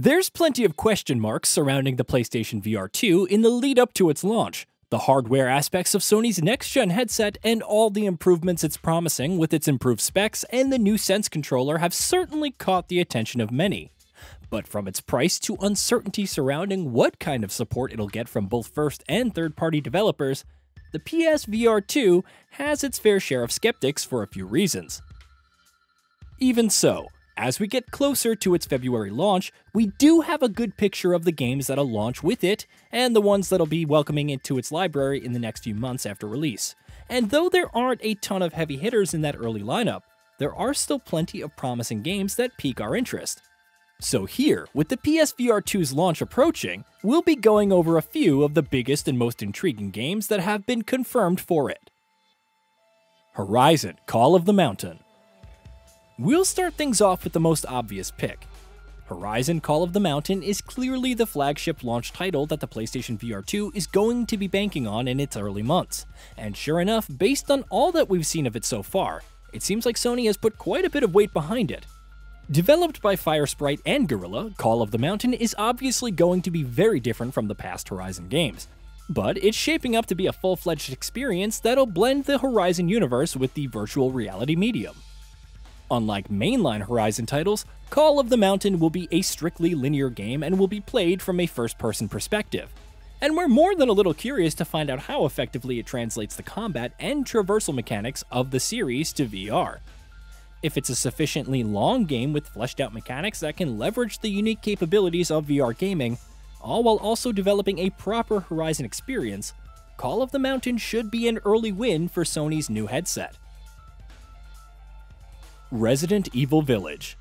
There's plenty of question marks surrounding the PlayStation VR 2 in the lead up to its launch. The hardware aspects of Sony's next gen headset and all the improvements it's promising with its improved specs and the new Sense controller have certainly caught the attention of many. But from its price to uncertainty surrounding what kind of support it'll get from both first and third party developers, the PSVR 2 has its fair share of skeptics for a few reasons. Even so, as we get closer to its February launch, we do have a good picture of the games that'll launch with it, and the ones that'll be welcoming it to its library in the next few months after release. And though there aren't a ton of heavy hitters in that early lineup, there are still plenty of promising games that pique our interest. So here, with the PSVR 2's launch approaching, we'll be going over a few of the biggest and most intriguing games that have been confirmed for it. Horizon Call of the Mountain We'll start things off with the most obvious pick. Horizon Call of the Mountain is clearly the flagship launch title that the PlayStation VR 2 is going to be banking on in its early months. And sure enough, based on all that we've seen of it so far, it seems like Sony has put quite a bit of weight behind it. Developed by Firesprite and Guerrilla, Call of the Mountain is obviously going to be very different from the past Horizon games. But it's shaping up to be a full fledged experience that'll blend the Horizon universe with the virtual reality medium. Unlike mainline Horizon titles, Call of the Mountain will be a strictly linear game and will be played from a first person perspective. And we're more than a little curious to find out how effectively it translates the combat and traversal mechanics of the series to VR. If it's a sufficiently long game with fleshed out mechanics that can leverage the unique capabilities of VR gaming, all while also developing a proper Horizon experience, Call of the Mountain should be an early win for Sony's new headset. Resident Evil Village.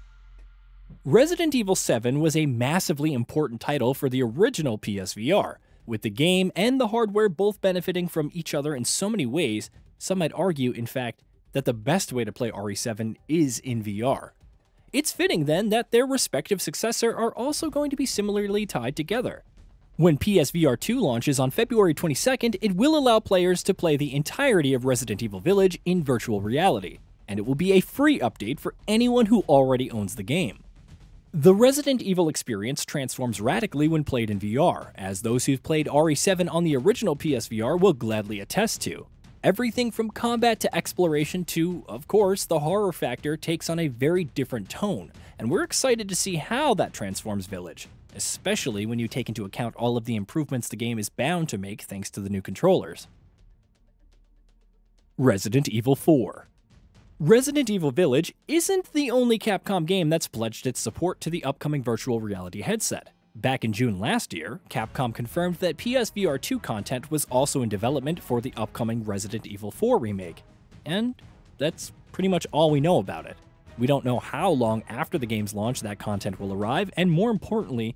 Resident Evil 7 was a massively important title for the original PSVR, with the game and the hardware both benefiting from each other in so many ways, some might argue, in fact, that the best way to play RE7 is in VR. It's fitting then that their respective successor are also going to be similarly tied together. When PSVR 2 launches on February 22nd, it will allow players to play the entirety of Resident Evil Village in virtual reality and it will be a free update for anyone who already owns the game. The Resident Evil experience transforms radically when played in VR, as those who've played RE7 on the original PSVR will gladly attest to. Everything from combat to exploration to, of course, the horror factor takes on a very different tone, and we're excited to see how that transforms Village, especially when you take into account all of the improvements the game is bound to make thanks to the new controllers. Resident Evil 4 Resident Evil Village isn't the only Capcom game that's pledged its support to the upcoming virtual reality headset. Back in June last year, Capcom confirmed that PSVR 2 content was also in development for the upcoming Resident Evil 4 remake. And that's pretty much all we know about it. We don't know how long after the game's launch that content will arrive, and more importantly,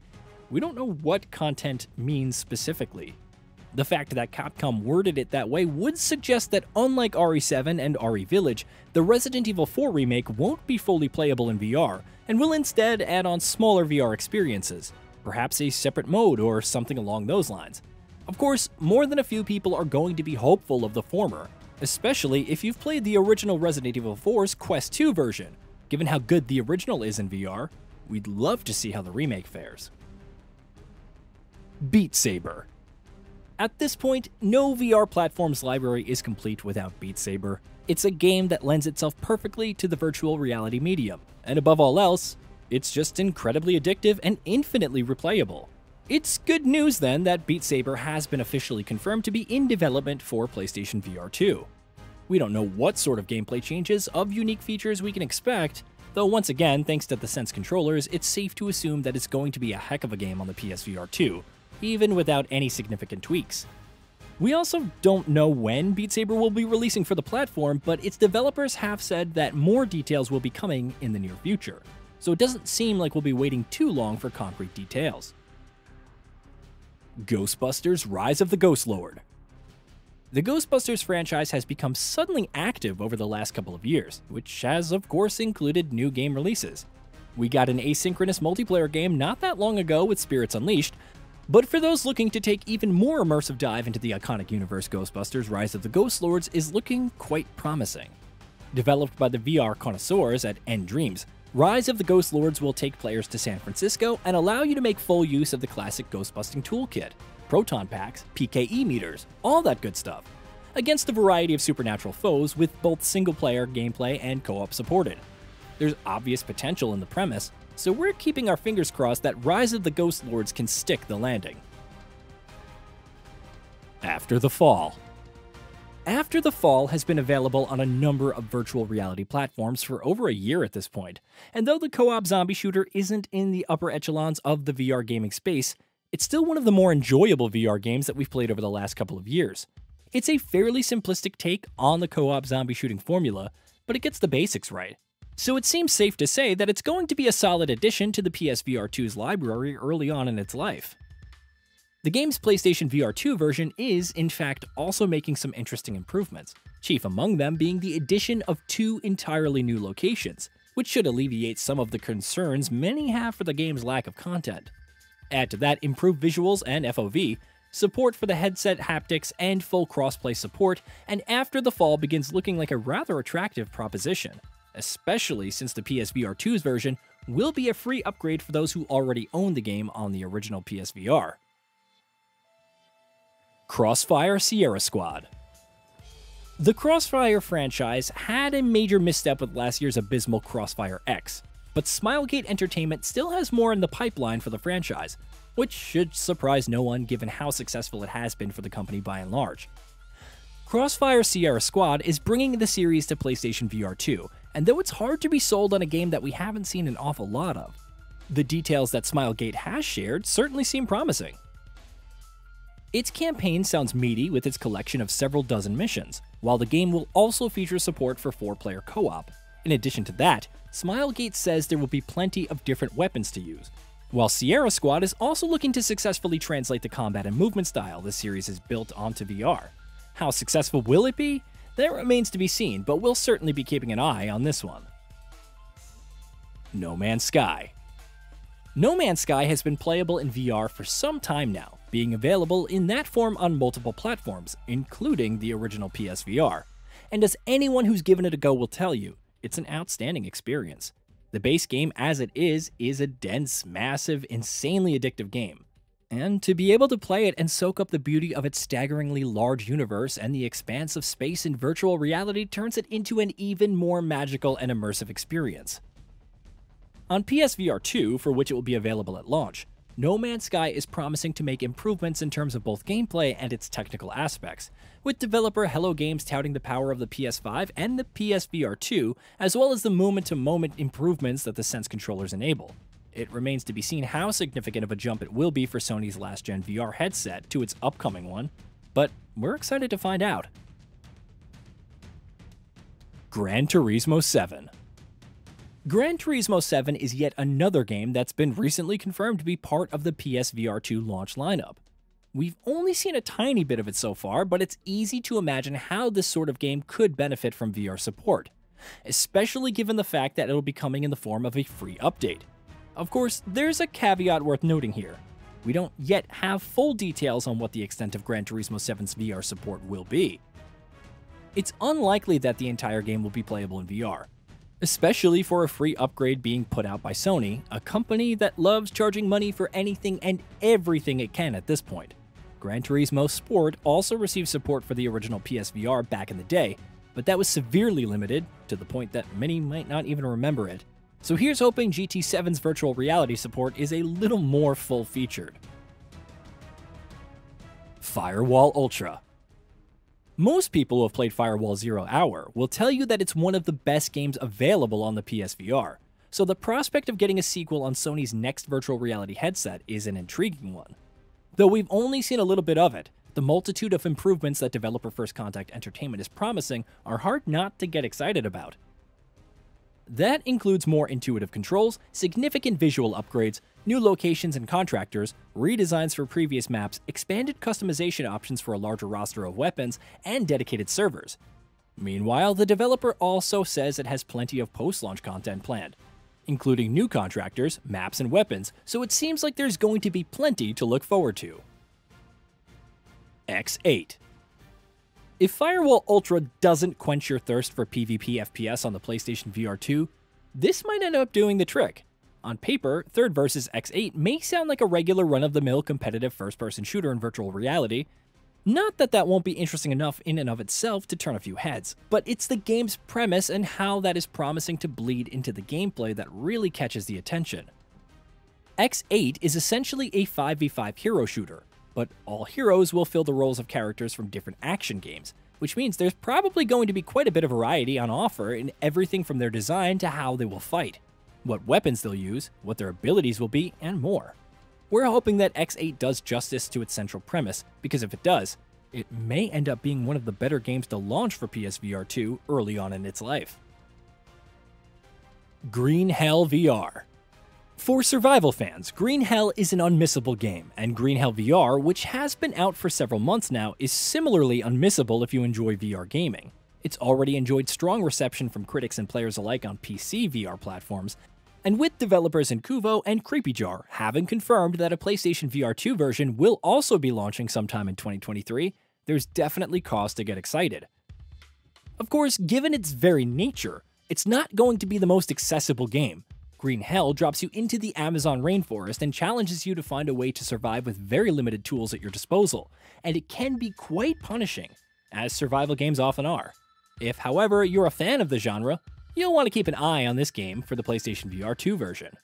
we don't know what content means specifically. The fact that Capcom worded it that way would suggest that unlike RE7 and RE Village, the Resident Evil 4 remake won't be fully playable in VR, and will instead add on smaller VR experiences, perhaps a separate mode or something along those lines. Of course, more than a few people are going to be hopeful of the former, especially if you've played the original Resident Evil 4's Quest 2 version. Given how good the original is in VR, we'd love to see how the remake fares. Beat Saber at this point, no VR platform's library is complete without Beat Saber. It's a game that lends itself perfectly to the virtual reality medium, and above all else, it's just incredibly addictive and infinitely replayable. It's good news then that Beat Saber has been officially confirmed to be in development for PlayStation VR 2. We don't know what sort of gameplay changes of unique features we can expect, though once again, thanks to the Sense controllers, it's safe to assume that it's going to be a heck of a game on the PSVR 2, even without any significant tweaks. We also don't know when Beat Saber will be releasing for the platform, but its developers have said that more details will be coming in the near future, so it doesn't seem like we'll be waiting too long for concrete details. Ghostbusters Rise of the Ghost Lord The Ghostbusters franchise has become suddenly active over the last couple of years, which has of course included new game releases. We got an asynchronous multiplayer game not that long ago with Spirits Unleashed, but for those looking to take even more immersive dive into the iconic universe Ghostbusters Rise of the Ghost Lords is looking quite promising. Developed by the VR connoisseurs at nDreams, Rise of the Ghost Lords will take players to San Francisco and allow you to make full use of the classic Ghostbusting Toolkit, proton packs, PKE meters, all that good stuff, against a variety of supernatural foes with both single player gameplay and co op supported. There's obvious potential in the premise, so we're keeping our fingers crossed that Rise of the Ghost Lords can stick the landing. After the Fall after the Fall has been available on a number of virtual reality platforms for over a year at this point, and though the co op zombie shooter isn't in the upper echelons of the VR gaming space, it's still one of the more enjoyable VR games that we've played over the last couple of years. It's a fairly simplistic take on the co op zombie shooting formula, but it gets the basics right. So it seems safe to say that it's going to be a solid addition to the PSVR 2's library early on in its life. The game's PlayStation VR 2 version is, in fact, also making some interesting improvements, chief among them being the addition of two entirely new locations, which should alleviate some of the concerns many have for the game's lack of content. Add to that improved visuals and FOV, support for the headset haptics, and full crossplay support, and After the Fall begins looking like a rather attractive proposition, especially since the PSVR 2's version will be a free upgrade for those who already own the game on the original PSVR. Crossfire Sierra Squad. The Crossfire franchise had a major misstep with last year's abysmal Crossfire X, but Smilegate Entertainment still has more in the pipeline for the franchise, which should surprise no one given how successful it has been for the company by and large. Crossfire Sierra Squad is bringing the series to PlayStation VR 2, and though it's hard to be sold on a game that we haven't seen an awful lot of, the details that Smilegate has shared certainly seem promising. Its campaign sounds meaty with its collection of several dozen missions, while the game will also feature support for 4-player co-op. In addition to that, Smilegate says there will be plenty of different weapons to use, while Sierra Squad is also looking to successfully translate the combat and movement style the series has built onto VR. How successful will it be? That remains to be seen, but we'll certainly be keeping an eye on this one. No Man's Sky No Man's Sky has been playable in VR for some time now, being available in that form on multiple platforms, including the original PSVR. And as anyone who's given it a go will tell you, it's an outstanding experience. The base game as it is, is a dense, massive, insanely addictive game. And to be able to play it and soak up the beauty of its staggeringly large universe and the expanse of space in virtual reality turns it into an even more magical and immersive experience. On PSVR 2, for which it will be available at launch, no Man's Sky is promising to make improvements in terms of both gameplay and its technical aspects, with developer Hello Games touting the power of the PS5 and the PSVR 2, as well as the moment to moment improvements that the Sense controllers enable. It remains to be seen how significant of a jump it will be for Sony's last gen VR headset to its upcoming one, but we're excited to find out. Gran Turismo 7 Gran Turismo 7 is yet another game that's been recently confirmed to be part of the PSVR 2 launch lineup. We've only seen a tiny bit of it so far, but it's easy to imagine how this sort of game could benefit from VR support, especially given the fact that it'll be coming in the form of a free update. Of course, there's a caveat worth noting here. We don't yet have full details on what the extent of Gran Turismo 7's VR support will be. It's unlikely that the entire game will be playable in VR, especially for a free upgrade being put out by Sony, a company that loves charging money for anything and everything it can at this point. Gran Turismo Sport also received support for the original PSVR back in the day, but that was severely limited, to the point that many might not even remember it. So here's hoping GT7's virtual reality support is a little more full featured. Firewall Ultra most people who have played Firewall Zero Hour will tell you that it's one of the best games available on the PSVR, so the prospect of getting a sequel on Sony's next virtual reality headset is an intriguing one. Though we've only seen a little bit of it, the multitude of improvements that Developer First Contact Entertainment is promising are hard not to get excited about. That includes more intuitive controls, significant visual upgrades, new locations and contractors, redesigns for previous maps, expanded customization options for a larger roster of weapons, and dedicated servers. Meanwhile, the developer also says it has plenty of post-launch content planned, including new contractors, maps, and weapons, so it seems like there's going to be plenty to look forward to. X8 if Firewall Ultra doesn't quench your thirst for PvP FPS on the PlayStation VR 2, this might end up doing the trick. On paper, Thirdverse X8 may sound like a regular run-of-the-mill competitive first-person shooter in virtual reality. Not that that won't be interesting enough in and of itself to turn a few heads, but it's the game's premise and how that is promising to bleed into the gameplay that really catches the attention. X8 is essentially a 5v5 hero shooter, but all heroes will fill the roles of characters from different action games, which means there's probably going to be quite a bit of variety on offer in everything from their design to how they will fight, what weapons they'll use, what their abilities will be, and more. We're hoping that X8 does justice to its central premise, because if it does, it may end up being one of the better games to launch for PSVR 2 early on in its life. Green Hell VR for survival fans, Green Hell is an unmissable game, and Green Hell VR, which has been out for several months now, is similarly unmissable if you enjoy VR gaming. It's already enjoyed strong reception from critics and players alike on PC VR platforms, and with developers Incuvo and CreepyJar having confirmed that a PlayStation VR 2 version will also be launching sometime in 2023, there's definitely cause to get excited. Of course, given its very nature, it's not going to be the most accessible game, Green Hell drops you into the Amazon rainforest and challenges you to find a way to survive with very limited tools at your disposal, and it can be quite punishing, as survival games often are. If, however, you're a fan of the genre, you'll want to keep an eye on this game for the PlayStation VR 2 version.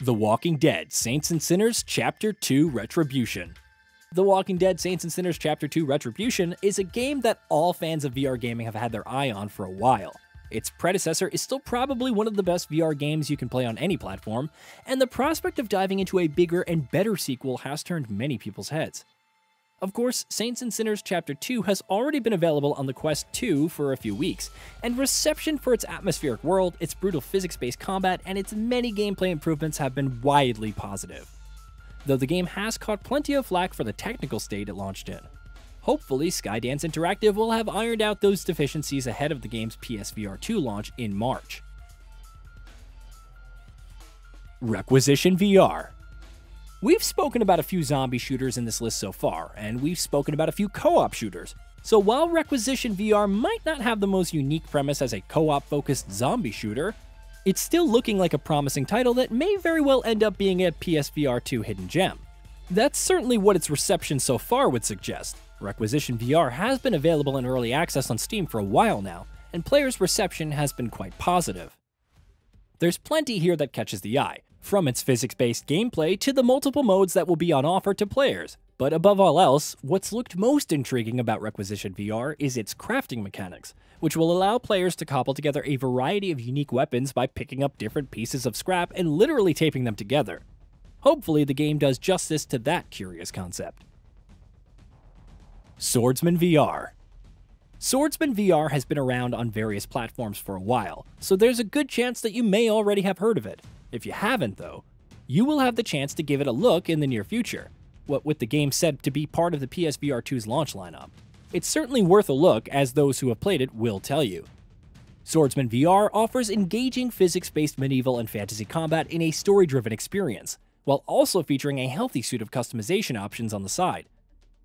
The Walking Dead Saints and Sinners Chapter 2 Retribution The Walking Dead Saints and Sinners Chapter 2 Retribution is a game that all fans of VR gaming have had their eye on for a while. Its predecessor is still probably one of the best VR games you can play on any platform, and the prospect of diving into a bigger and better sequel has turned many people's heads. Of course, Saints and Sinners Chapter 2 has already been available on the Quest 2 for a few weeks, and reception for its atmospheric world, its brutal physics based combat, and its many gameplay improvements have been widely positive. Though the game has caught plenty of flack for the technical state it launched in. Hopefully, Skydance Interactive will have ironed out those deficiencies ahead of the game's PSVR 2 launch in March. Requisition VR We've spoken about a few zombie shooters in this list so far, and we've spoken about a few co-op shooters. So while Requisition VR might not have the most unique premise as a co-op focused zombie shooter, it's still looking like a promising title that may very well end up being a PSVR 2 hidden gem. That's certainly what its reception so far would suggest, Requisition VR has been available in early access on Steam for a while now, and players' reception has been quite positive. There's plenty here that catches the eye, from its physics-based gameplay to the multiple modes that will be on offer to players. But above all else, what's looked most intriguing about Requisition VR is its crafting mechanics, which will allow players to cobble together a variety of unique weapons by picking up different pieces of scrap and literally taping them together. Hopefully the game does justice to that curious concept. Swordsman VR. Swordsman VR has been around on various platforms for a while, so there's a good chance that you may already have heard of it. If you haven't, though, you will have the chance to give it a look in the near future, what with the game said to be part of the PSVR 2's launch lineup. It's certainly worth a look, as those who have played it will tell you. Swordsman VR offers engaging physics-based medieval and fantasy combat in a story-driven experience, while also featuring a healthy suite of customization options on the side.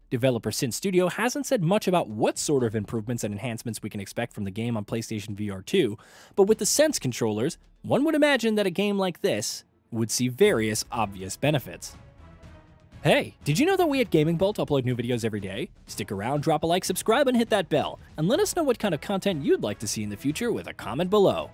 Developer Sinn Studio hasn't said much about what sort of improvements and enhancements we can expect from the game on PlayStation VR 2, but with the Sense controllers, one would imagine that a game like this would see various obvious benefits. Hey, did you know that we at Gaming Bolt upload new videos every day? Stick around, drop a like, subscribe, and hit that bell, and let us know what kind of content you'd like to see in the future with a comment below.